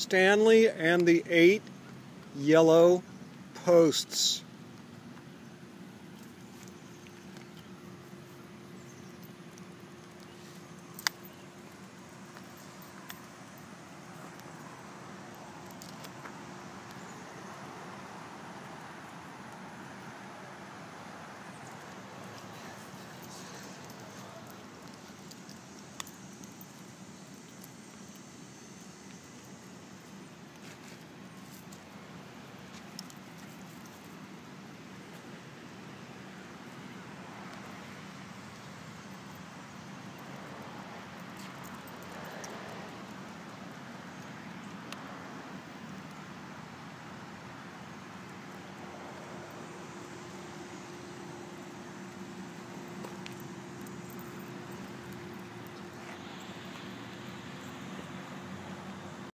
Stanley and the eight yellow posts.